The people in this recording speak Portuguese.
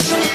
Música